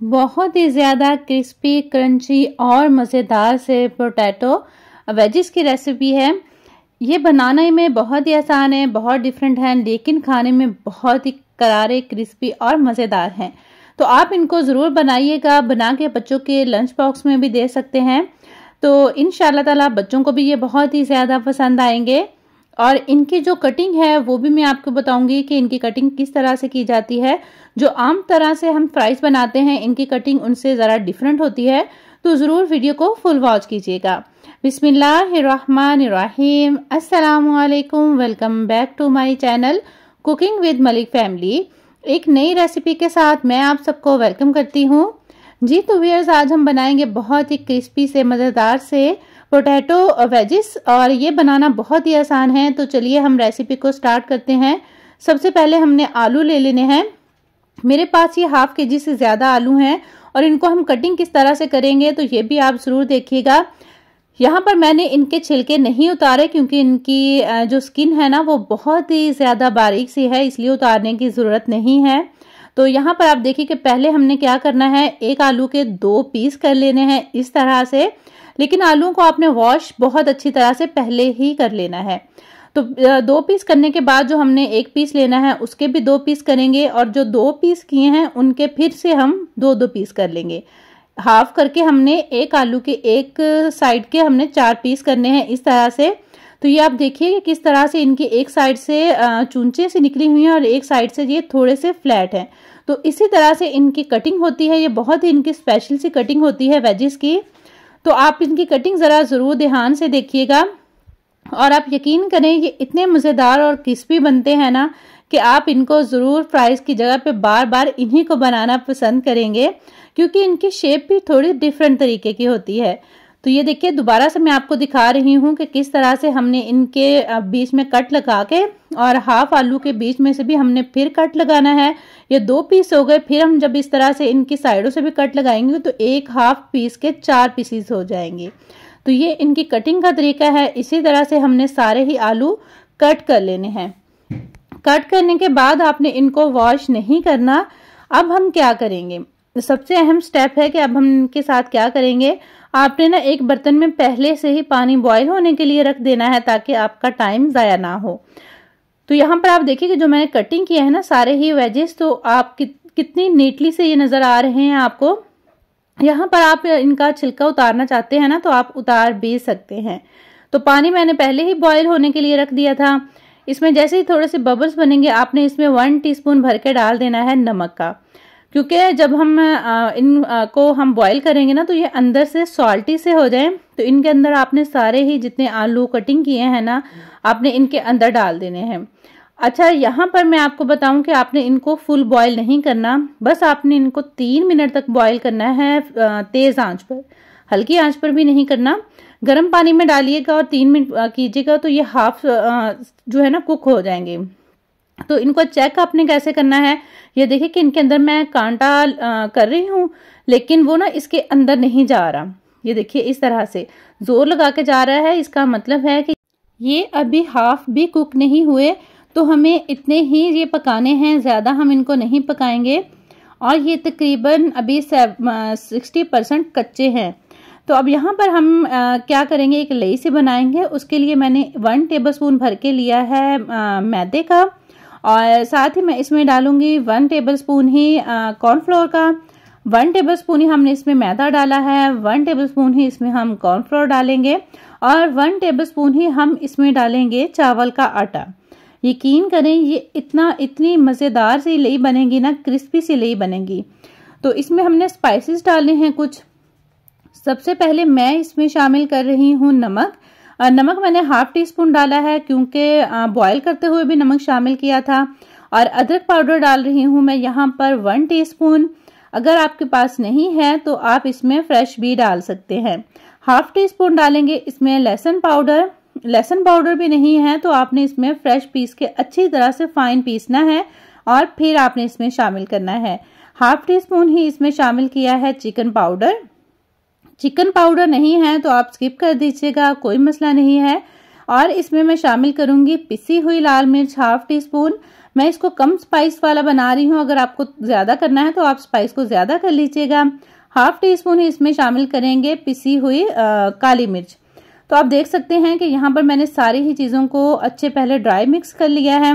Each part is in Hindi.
बहुत ही ज़्यादा क्रिस्पी क्रंची और मज़ेदार से पोटैटो वेजिस की रेसिपी है। ये बनाने में बहुत ही आसान है, बहुत डिफरेंट है, लेकिन खाने में बहुत ही करारे क्रिस्पी और मज़ेदार हैं। तो आप इनको ज़रूर बनाइएगा, बना के बच्चों के लंच बॉक्स में भी दे सकते हैं। तो इन ताला बच्चों को भी ये बहुत ही ज़्यादा पसंद आएँगे। और इनकी जो कटिंग है, वो भी मैं आपको बताऊँगी कि इनकी कटिंग किस तरह से की जाती है। जो आम तरह से हम फ्राइज बनाते हैं, इनकी कटिंग उनसे ज़रा डिफरेंट होती है। तो ज़रूर वीडियो को फुल वॉच कीजिएगा। अस्सलाम वालेकुम welcome back to my channel cooking with Malik family एक नई रेसिपी के साथ मैं आप सबको वेलकम करती हूँ। जी तो व्यर्स आज हम बनाएँगे बहुत ही क्रिस्पी से, मज़ेदार से पोटैटो वेजिस और ये बनाना बहुत ही आसान है तो चलिए हम रेसिपी को स्टार्ट करते हैं। सबसे पहले हमने आलू ले लेने हैं। मेरे पास ये हाफ़ के जी से ज़्यादा आलू हैं, और इनको हम कटिंग किस तरह से करेंगे तो ये भी आप ज़रूर देखिएगा। यहाँ पर मैंने इनके छिलके नहीं उतारे, क्योंकि इनकी जो स्किन है ना, वो बहुत ही ज़्यादा बारीक सी है, इसलिए उतारने की ज़रूरत नहीं है। तो यहाँ पर आप देखिए कि पहले हमने क्या करना है, एक आलू के दो पीस कर लेने हैं, इस तरह से। लेकिन आलू को आपने वॉश बहुत अच्छी तरह से पहले ही कर लेना है। तो दो पीस करने के बाद जो हमने एक पीस लेना है, उसके भी दो पीस करेंगे और जो दो पीस किए हैं, उनके फिर से हम दो दो पीस कर लेंगे। हाफ़ करके हमने एक आलू के एक साइड के हमने चार पीस करने हैं इस तरह से। तो ये आप देखिए कि किस तरह से इनकी एक साइड से चूंचे से निकली हुई हैं और एक साइड से ये थोड़े से फ्लैट हैं। तो इसी तरह से इनकी कटिंग होती है, ये बहुत ही इनकी स्पेशल सी कटिंग होती है वेजिस की। तो आप इनकी कटिंग ज़रा ज़रूर ध्यान से देखिएगा। और आप यकीन करें, ये इतने मज़ेदार और क्रिस्पी बनते हैं ना कि आप इनको ज़रूर फ्राइज़ की जगह पे बार बार इन्हीं को बनाना पसंद करेंगे, क्योंकि इनकी शेप भी थोड़ी डिफरेंट तरीके की होती है। तो ये देखिए, दोबारा से मैं आपको दिखा रही हूँ कि किस तरह से हमने इनके बीच में कट लगा के और हाफ़ आलू के बीच में से भी हमने फिर कट लगाना है। ये दो पीस हो गए, फिर हम जब इस तरह से इनकी साइडों से भी कट लगाएँगे तो एक हाफ़ पीस के चार पीसीस हो जाएँगे। तो ये इनकी कटिंग का तरीका है, इसी तरह से हमने सारे ही आलू कट कर लेने हैं। कट करने के बाद आपने इनको वॉश नहीं करना। अब हम क्या करेंगे? सबसे अहम स्टेप है कि अब हम इनके साथ क्या करेंगे? आपने ना एक बर्तन में पहले से ही पानी बॉईल होने के लिए रख देना है ताकि आपका टाइम ज़ाया ना हो। तो यहाँ पर आप देखिए कि जो मैंने कटिंग किया है ना सारे ही वेजेस तो आप कि, कितनी नीटली से ये नज़र आ रहे हैं आपको। यहाँ पर आप इनका छिलका उतारना चाहते हैं ना तो आप उतार भी सकते हैं। तो पानी मैंने पहले ही बॉयल होने के लिए रख दिया था। इसमें जैसे ही थोड़े से बबल्स बनेंगे आपने इसमें वन टीस्पून भर के डाल देना है नमक का। क्योंकि जब हम इन को हम बॉईल करेंगे ना तो ये अंदर से सॉल्टी से हो जाए। तो इनके अंदर आपने सारे ही जितने आलू कटिंग किए हैं ना, आपने इनके अंदर डाल देने हैं। अच्छा यहाँ पर मैं आपको बताऊँ कि आपने इनको फुल बॉईल नहीं करना। बस आपने इनको तीन मिनट तक बॉईल करना है तेज़ आँच पर। हल्की आँच पर भी नहीं करना। गर्म पानी में डालिएगा और तीन मिनट कीजिएगा तो ये हाफ़ जो है ना कुक हो जाएँगे। तो इनको चेक आपने कैसे करना है? ये देखिए कि इनके अंदर मैं कांटा कर रही हूँ लेकिन वो ना इसके अंदर नहीं जा रहा। ये देखिए इस तरह से। ज़ोर लगा के जा रहा है इसका मतलब है कि ये अभी हाफ़ भी कुक नहीं हुए तो हमें इतने ही ये पकाने हैं ज़्यादा हम इनको नहीं पकाएँगे। और ये तकरीबन अभी सिक्सटी परसेंट कच्चे हैं। तो अब यहाँ पर हम आ, क्या करेंगे? एक लई से बनाएँगे। उसके लिए मैंने वन टेबलस्पून भर के लिया है आ, मैदे का। और साथ ही मैं इसमें डालूँगी वन टेबलस्पून ही कॉर्नफ्लोर का। वन टेबलस्पून ही हमने इसमें मैदा डाला है वन टेबलस्पून ही इसमें हम कॉर्नफ्लोर डालेंगे और वन टेबलस्पून ही हम इसमें डालेंगे चावल का आटा। यकीन करें, ये इतना, इतनी मज़ेदार सी लई बनेगी ना, क्रिस्पी सी लई बनेगी। तो इसमें हमने स्पाइसेस डालने हैं कुछ। सबसे पहले मैं इसमें शामिल कर रही हूँ नमक। नमक मैंने हाफ़ टी स्पून डाला है क्योंकि बॉयल करते हुए भी नमक शामिल किया था। और अदरक पाउडर डाल रही हूँ मैं यहाँ पर वन टीस्पून अगर आपके पास नहीं है तो आप इसमें फ्रेश भी डाल सकते हैं। हाफ़ टी स्पून डालेंगे इसमें लहसुन पाउडर। लहसुन पाउडर भी नहीं है तो आपने इसमें फ्रेश पीस के अच्छी तरह से फाइन पीसना है और फिर आपने इसमें शामिल करना है। हाफ़ टी स्पून ही इसमें शामिल किया है चिकन पाउडर। चिकन पाउडर नहीं है तो आप स्किप कर दीजिएगा कोई मसला नहीं है। और इसमें मैं शामिल करूँगी पिसी हुई लाल मिर्च हाफ़ टी स्पून मैं इसको कम स्पाइस वाला बना रही हूँ। अगर आपको ज़्यादा करना है तो आप स्पाइस को ज़्यादा कर लीजिएगा। हाफ़ टी स्पून ही इसमें शामिल करेंगे पिसी हुई आ, काली मिर्च। तो आप देख सकते हैं कि यहाँ पर मैंने सारी ही चीज़ों को अच्छे पहले ड्राई मिक्स कर लिया है।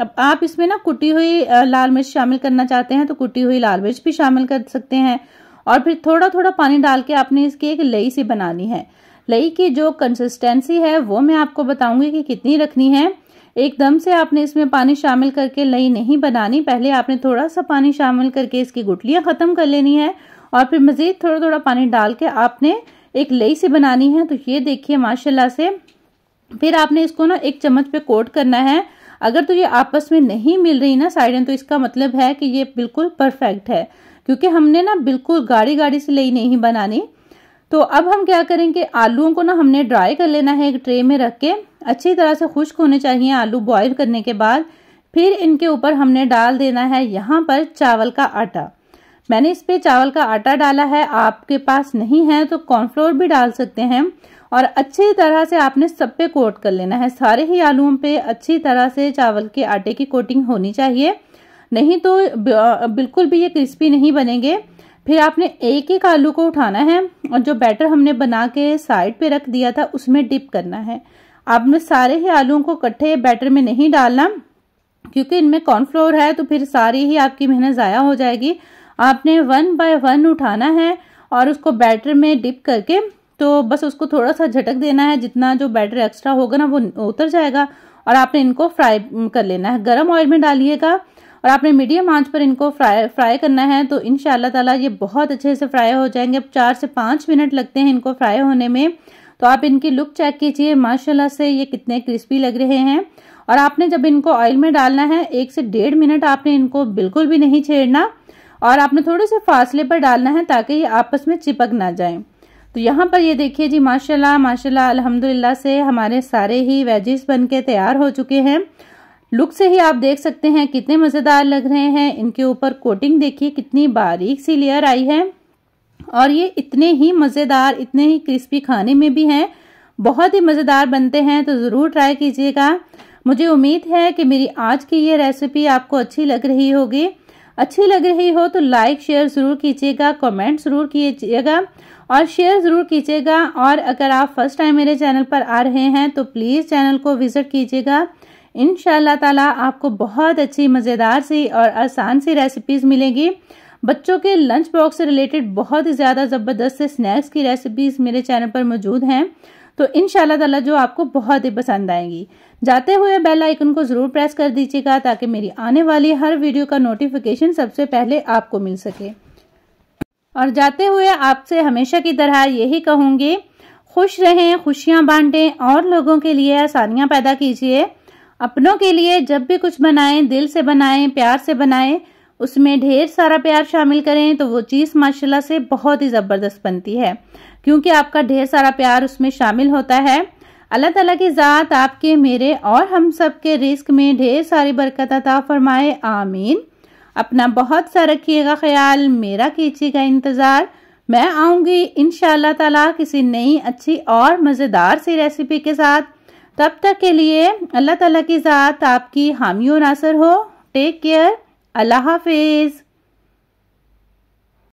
अब आप इसमें ना कुटी हुई लाल मिर्च शामिल करना चाहते हैं तो कुटी हुई लाल मिर्च भी शामिल कर सकते हैं। और फिर थोड़ा थोड़ा पानी डाल के आपने इसकी एक लई सी बनानी है। लई की जो कंसिस्टेंसी है, वो मैं आपको बताऊँगी कि कितनी रखनी है। एकदम से आपने इसमें पानी शामिल करके लई नहीं बनानी। पहले आपने थोड़ा सा पानी शामिल करके इसकी गुटलियाँ खत्म कर लेनी है और फिर मजीद थोड़ा थोड़ा पानी डाल के आपने एक लई से बनानी है। तो ये देखिए, माशाल्लाह से। फिर आपने इसको ना एक चम्मच पे कोट करना है। अगर तो ये आपस में नहीं मिल रही ना साइडें तो इसका मतलब है कि ये बिल्कुल परफेक्ट है, क्योंकि हमने ना बिल्कुल गाड़ी गाड़ी से लई नहीं बनानी। तो अब हम क्या करेंगे, आलूओं को ना हमने ड्राई कर लेना है एक ट्रे में रख के। अच्छी तरह से खुश्क होने चाहिए आलू बॉईल करने के बाद। फिर इनके ऊपर हमने डाल देना है यहाँ पर चावल का आटा। मैंने इस पे चावल का आटा डाला है, आपके पास नहीं है तो कॉर्नफ्लोर भी डाल सकते हैं। और अच्छी तरह से आपने सब पे कोट कर लेना है। सारे ही आलूओं पे अच्छी तरह से चावल के आटे की कोटिंग होनी चाहिए। नहीं तो बिल्कुल भी ये क्रिस्पी नहीं बनेंगे। फिर आपने एक एक आलू को उठाना है और जो बैटर हमने बना के साइड पे रख दिया था, उसमें डिप करना है। आपने सारे ही आलूओं को कट्ठे बैटर में नहीं डालना, क्योंकि इनमें कॉर्नफ्लोर है तो फिर सारी ही आपकी मेहनत ज़ाया हो जाएगी। आपने वन बाय वन उठाना है और उसको बैटर में डिप करके तो बस उसको थोड़ा सा झटक देना है, जितना जो बैटर एक्स्ट्रा होगा ना, वो उतर जाएगा। और आपने इनको फ्राई कर लेना है। गर्म ऑयल में डालिएगा और आपने मीडियम आँच पर इनको फ्राई फ्राई करना है तो इन ताला ये बहुत अच्छे से फ्राई हो जाएँगे। अब चार से पाँच मिनट लगते हैं इनको फ्राई होने में। तो आप इनकी लुक चेक कीजिए। माशाल्लाह से ये कितने क्रिस्पी लग रहे हैं। और आपने जब इनको ऑयल में डालना है, एक से डेढ़ मिनट आपने इनको बिल्कुल भी नहीं छेड़ना। और आपने थोड़े से फासले पर डालना है, ताकि ये आपस में चिपक ना जाए। तो यहाँ पर ये देखिए जी, माशाल्लाह माशाल्लाह, अल्हम्दुलिल्लाह से हमारे सारे ही वेजिस बन के तैयार हो चुके हैं। लुक से ही आप देख सकते हैं कितने मज़ेदार लग रहे हैं। इनके ऊपर कोटिंग देखिए, कितनी बारीक सी लेयर आई है। और ये इतने ही मज़ेदार, इतने ही क्रिस्पी खाने में भी हैं। बहुत ही मज़ेदार बनते हैं तो ज़रूर ट्राई कीजिएगा। मुझे उम्मीद है कि मेरी आज की ये रेसिपी आपको अच्छी लग रही होगी। अच्छी लग रही हो तो लाइक शेयर ज़रूर कीजिएगा कमेंट ज़रूर कीजिएगा और शेयर ज़रूर कीजिएगा। और अगर आप फ़र्स्ट टाइम मेरे चैनल पर आ रहे हैं तो प्लीज़ चैनल को विज़िट कीजिएगा। इन ताला आपको बहुत अच्छी, मज़ेदार सी और आसान सी रेसिपीज़ मिलेंगी। बच्चों के लंच बॉक्स से रिलेटेड बहुत ही ज़्यादा ज़बरदस्त स्नैक्स की रेसिपीज़ मेरे चैनल पर मौजूद हैं। तो इन ताला जो आपको बहुत ही पसंद आएँगी। जाते हुए बेल आइकन को ज़रूर प्रेस कर दीजिएगा ताकि मेरी आने वाली हर वीडियो का नोटिफिकेशन सबसे पहले आपको मिल सके। और जाते हुए आपसे हमेशा की तरह यही कहूँगी, खुश रहें, खुशियाँ बांटें और लोगों के लिए आसानियाँ पैदा कीजिए। अपनों के लिए जब भी कुछ बनाएँ, दिल से बनाएँ, प्यार से बनाएँ उसमें ढेर सारा प्यार शामिल करें तो वो चीज़ माशाल्लाह से बहुत ही ज़बरदस्त बनती है। क्योंकि आपका ढेर सारा प्यार उसमें शामिल होता है। अल्लाह ताला की ज़ात आपके, मेरे और हम सब के रिस्क में ढेर सारी बरकत अता फरमाए। आमीन। अपना बहुत सा रखिएगा ख्याल, मेरा कीजिएगा इंतज़ार। मैं आऊँगी इन ताला किसी नई अच्छी और मज़ेदार सी रेसिपी के साथ। तब तक के लिए अल्लाह ताला की ज़ात आपकी हामी और नासर हो। टेक केयर अल्लाह हाफिज़।